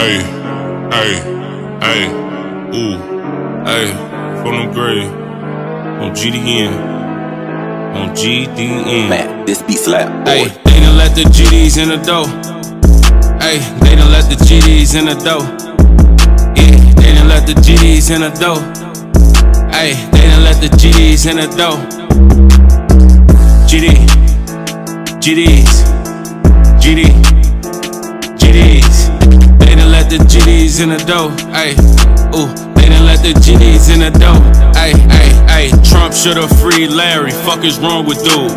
Hey, hey, hey, ooh, hey, from them grave, on GDN, on GDN. Man, this beat slap. Boy. they done let the GDs in the dough. Hey, they done let the GDs in the dough. Yeah, they done let the GDs in the dough. Hey, they done let the GDs in the dough. GD, GDs, In the dough. Hey, ooh, they done let the GDs in the dough. Hey, hey, hey, Trump shoulda freed Larry. Fuck is wrong with dude?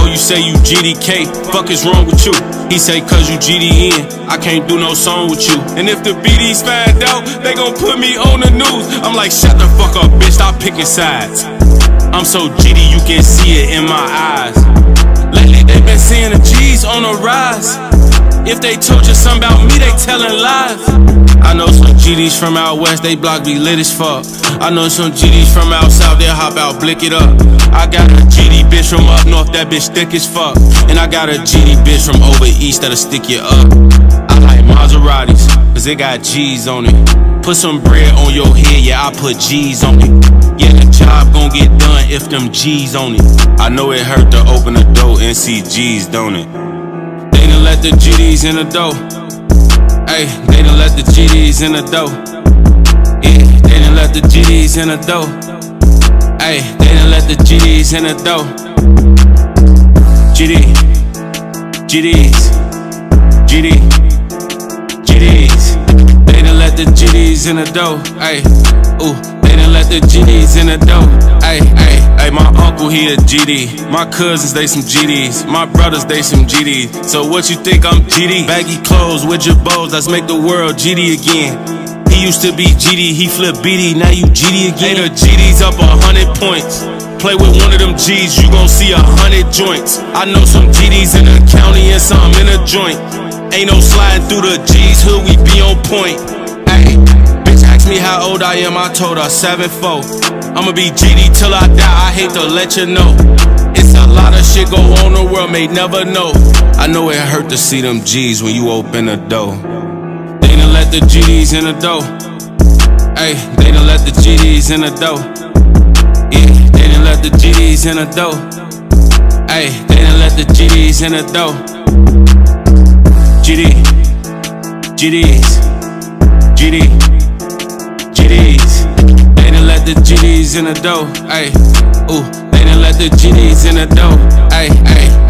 Oh, you say you GDK, fuck is wrong with you? He say cause you GDN, I can't do no song with you. And if the BDs find out, they gon' put me on the news. I'm like, shut the fuck up, bitch, stop picking sides. I'm so GD, you can see it in my eyes. Lately, they been seeing the G's on the rise. If they told you something about me, they telling lies. I know some GDs from out west, they block be lit as fuck. I know some GDs from out south, they hop out, blick it up. I got a GD bitch from up north, that bitch thick as fuck. And I got a GD bitch from over east that'll stick you up. I like Maseratis, cause they got G's on it. Put some bread on your head, yeah, I put G's on it. Yeah, the job gon' get done if them G's on it. I know it hurt to open the door and see G's, don't it? They done let the GDs in the dough. Hey, they done let the GDs in the dough. Yeah, they done let the GDs in the dough. Hey, they done let the GDs in the dough. GD, GDs, GD, GDs. They done let the GDs in the dough. Hey, ooh, they done let the GDs in the dough. Uncle he a GD. My cousins they some GDs. My brothers they some GDs. So what you think I'm GD? Baggy clothes with your bows, let's make the world GD again. He used to be GD, he flipped BD, now you GD again. Hey, the GD's up a hundred points. Play with one of them G's, you gon' see a hundred joints. I know some GDs in the county and some in a joint. Ain't no sliding through the G's, hood, we be on point. Me how old I am, I told her 7'4. I'ma be GD till I die, I hate to let you know. It's a lot of shit go on the world, may never know. I know it hurt to see them G's when you open the door. They done let the GDs in the door Hey, they done let the GDs in the door Yeah, they done let the GDs in the dough. Hey, they done let the GDs in the door GD, GDs, in the dough. Hey, ooh, they done let the GDs in the dough. Hey, hey.